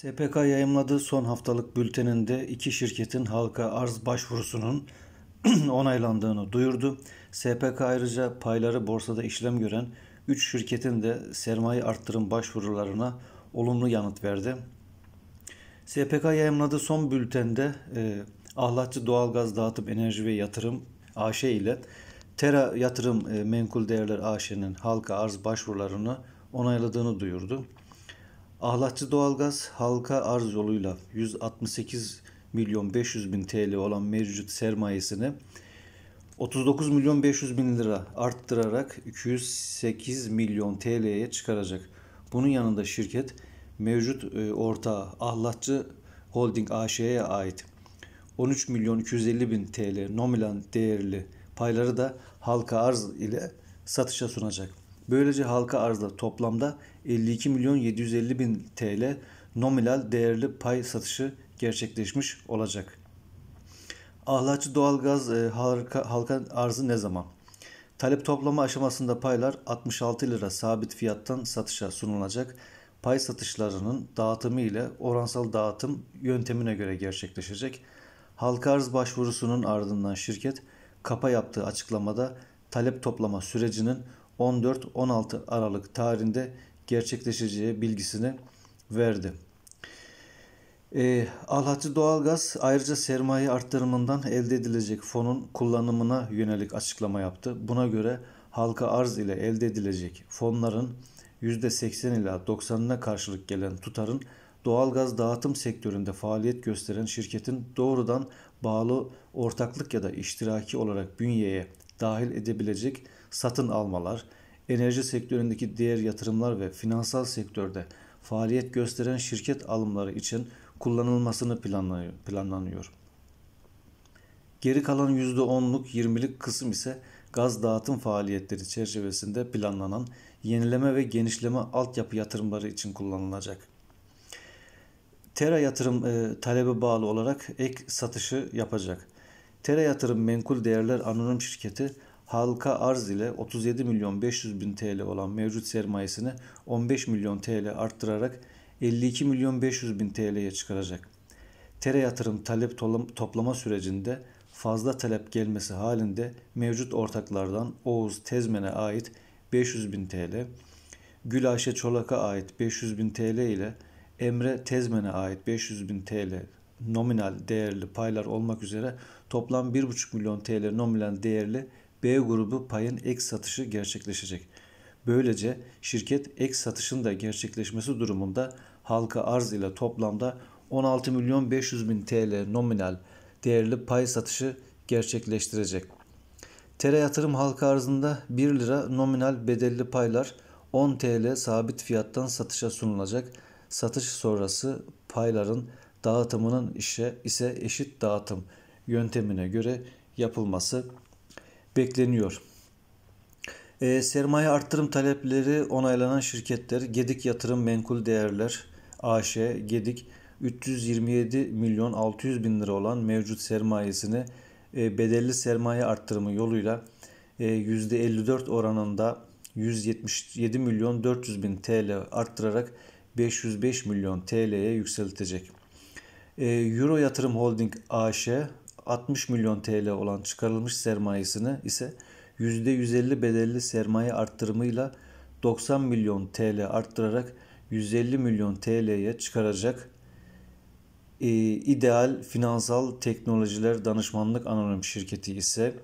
SPK yayımladığı son haftalık bülteninde iki şirketin halka arz başvurusunun onaylandığını duyurdu. SPK ayrıca payları borsada işlem gören 3 şirketin de sermaye arttırım başvurularına olumlu yanıt verdi. SPK yayımladığı son bültende e, Ahlatçı Doğalgaz Dağıtım Enerji ve Yatırım AŞ ile Tera Yatırım e, Menkul Değerler AŞ'nin halka arz başvurularını onayladığını duyurdu. Ahlatçı Doğalgaz halka arz yoluyla 168 milyon 500 bin TL olan mevcut sermayesini 39 milyon 500 bin lira arttırarak 208 milyon TL'ye çıkaracak. Bunun yanında şirket mevcut e, ortağı Ahlatçı Holding AŞ'ye ait 13 milyon 250 bin TL nominal değerli payları da halka arz ile satışa sunacak. Böylece halka arzda toplamda 52 milyon 750 bin TL nominal değerli pay satışı gerçekleşmiş olacak. Ahlatçı doğalgaz e, halka, halka arzı ne zaman? Talep toplama aşamasında paylar 66 lira sabit fiyattan satışa sunulacak. Pay satışlarının dağıtımı ile oransal dağıtım yöntemine göre gerçekleşecek. Halka arz başvurusunun ardından şirket kapa yaptığı açıklamada talep toplama sürecinin 14-16 Aralık tarihinde gerçekleşeceği bilgisini verdi. E, Alhatçı Doğalgaz ayrıca sermaye arttırımından elde edilecek fonun kullanımına yönelik açıklama yaptı. Buna göre halka arz ile elde edilecek fonların %80 ila 90'ına karşılık gelen tutarın doğalgaz dağıtım sektöründe faaliyet gösteren şirketin doğrudan bağlı ortaklık ya da iştiraki olarak bünyeye dahil edebilecek satın almalar, enerji sektöründeki diğer yatırımlar ve finansal sektörde faaliyet gösteren şirket alımları için kullanılmasını planlanıyor. Geri kalan %10'luk 20'lik kısım ise gaz dağıtım faaliyetleri çerçevesinde planlanan yenileme ve genişleme altyapı yatırımları için kullanılacak. Tera yatırım e, talebe bağlı olarak ek satışı yapacak. Tera yatırım menkul değerler anonim şirketi halka arz ile 37 milyon 500 bin TL olan mevcut sermayesini 15 milyon TL arttırarak 52 milyon 500 bin TL'ye çıkaracak. Tere yatırım talep toplama sürecinde fazla talep gelmesi halinde mevcut ortaklardan Oğuz Tezmen'e ait 500 bin TL, Gül Ayşe Çolak'a ait 500 bin TL ile Emre Tezmen'e ait 500 bin TL nominal değerli paylar olmak üzere toplam 1,5 milyon TL nominal değerli B grubu payın ek satışı gerçekleşecek. Böylece şirket ek satışın da gerçekleşmesi durumunda halka arz ile toplamda 16 milyon 500 bin TL nominal değerli pay satışı gerçekleştirecek. Tere yatırım halka arzında 1 lira nominal bedelli paylar 10 TL sabit fiyattan satışa sunulacak. Satış sonrası payların dağıtımının işe ise eşit dağıtım yöntemine göre yapılması bekleniyor. E, sermaye arttırım talepleri onaylanan şirketler Gedik Yatırım Menkul Değerler AŞ Gedik 327 milyon 600 bin lira olan mevcut sermayesini e, bedelli sermaye arttırımı yoluyla e, %54 oranında 177 milyon 400 bin TL arttırarak 505 milyon TL'ye yükseltecek. E, Euro Yatırım Holding AŞ 60 milyon TL olan çıkarılmış sermayesini ise %150 bedelli sermaye arttırımıyla 90 milyon TL arttırarak 150 milyon TL'ye çıkaracak. Ee, ideal Finansal Teknolojiler Danışmanlık Anonim Şirketi ise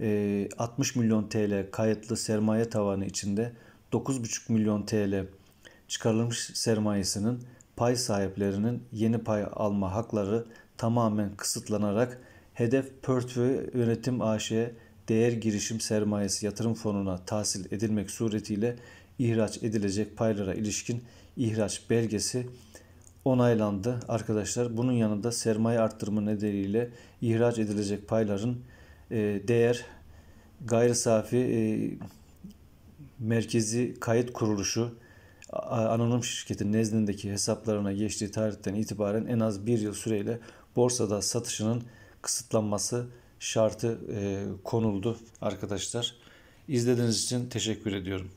e, 60 milyon TL kayıtlı sermaye tavanı içinde 9,5 milyon TL çıkarılmış sermayesinin pay sahiplerinin yeni pay alma hakları tamamen kısıtlanarak hedef portföy yönetim AŞ'ye değer girişim sermayesi yatırım fonuna tahsil edilmek suretiyle ihraç edilecek paylara ilişkin ihraç belgesi onaylandı arkadaşlar. Bunun yanında sermaye arttırımı nedeniyle ihraç edilecek payların e, değer gayri safi e, merkezi kayıt kuruluşu anonim şirketin nezdindeki hesaplarına geçtiği tarihten itibaren en az bir yıl süreyle borsada satışının kısıtlanması şartı e, konuldu arkadaşlar. İzlediğiniz için teşekkür ediyorum.